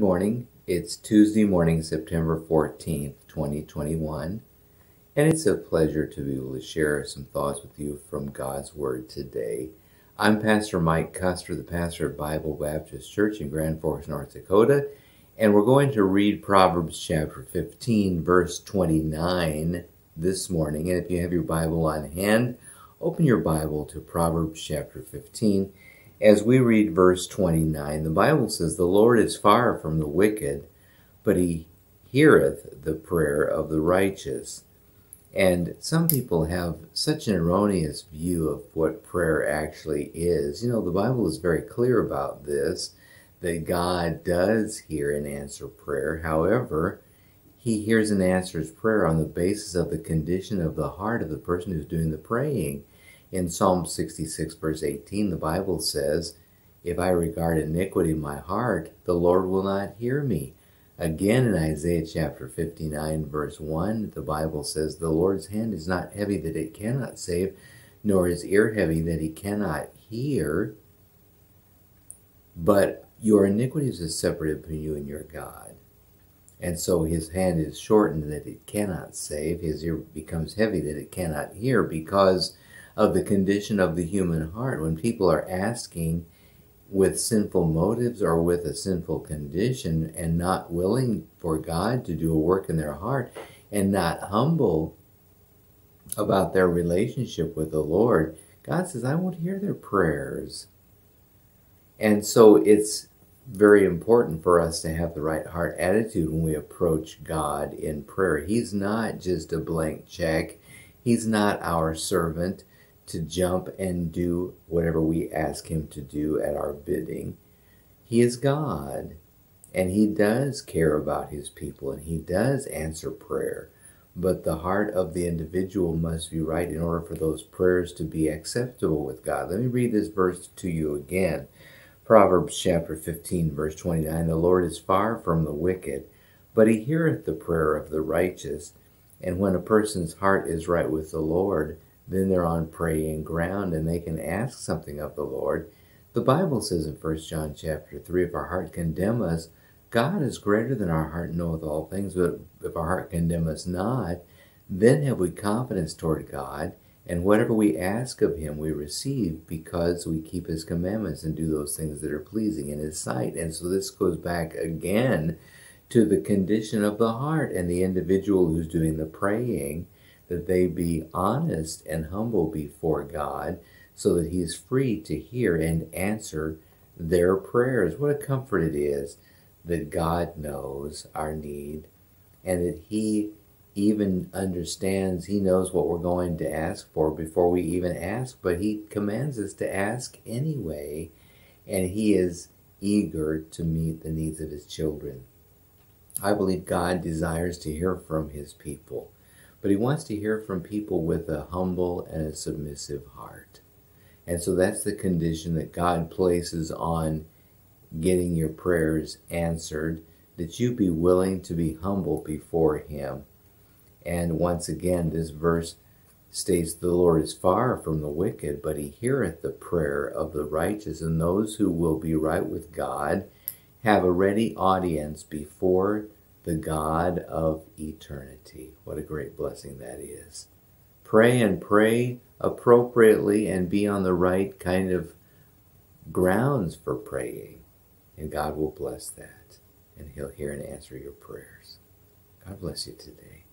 morning. It's Tuesday morning, September 14th, 2021, and it's a pleasure to be able to share some thoughts with you from God's Word today. I'm Pastor Mike Custer, the pastor of Bible Baptist Church in Grand Forks, North Dakota, and we're going to read Proverbs chapter 15, verse 29 this morning. And if you have your Bible on hand, open your Bible to Proverbs chapter 15 as we read verse 29, the Bible says, The Lord is far from the wicked, but he heareth the prayer of the righteous. And some people have such an erroneous view of what prayer actually is. You know, the Bible is very clear about this that God does hear and answer prayer. However, he hears and answers prayer on the basis of the condition of the heart of the person who's doing the praying. In Psalm 66, verse 18, the Bible says, If I regard iniquity in my heart, the Lord will not hear me. Again, in Isaiah chapter 59, verse 1, the Bible says, The Lord's hand is not heavy that it cannot save, nor his ear heavy that he cannot hear. But your iniquities is separated between you and your God. And so his hand is shortened that it cannot save. His ear becomes heavy that it cannot hear because of the condition of the human heart. When people are asking with sinful motives or with a sinful condition and not willing for God to do a work in their heart and not humble about their relationship with the Lord, God says, I won't hear their prayers. And so it's very important for us to have the right heart attitude when we approach God in prayer. He's not just a blank check. He's not our servant to jump and do whatever we ask him to do at our bidding. He is God, and he does care about his people, and he does answer prayer. But the heart of the individual must be right in order for those prayers to be acceptable with God. Let me read this verse to you again. Proverbs chapter 15, verse 29 The Lord is far from the wicked, but he heareth the prayer of the righteous. And when a person's heart is right with the Lord, then they're on praying ground and they can ask something of the Lord. The Bible says in 1 John chapter 3, if our heart condemn us, God is greater than our heart and knoweth all things, but if our heart condemn us not, then have we confidence toward God, and whatever we ask of him we receive because we keep his commandments and do those things that are pleasing in his sight. And so this goes back again to the condition of the heart and the individual who's doing the praying that they be honest and humble before God so that He is free to hear and answer their prayers. What a comfort it is that God knows our need and that He even understands, He knows what we're going to ask for before we even ask, but He commands us to ask anyway, and He is eager to meet the needs of His children. I believe God desires to hear from His people but he wants to hear from people with a humble and a submissive heart. And so that's the condition that God places on getting your prayers answered, that you be willing to be humble before him. And once again, this verse states, The Lord is far from the wicked, but he heareth the prayer of the righteous, and those who will be right with God have a ready audience before the God of eternity. What a great blessing that is. Pray and pray appropriately and be on the right kind of grounds for praying, and God will bless that, and He'll hear and answer your prayers. God bless you today.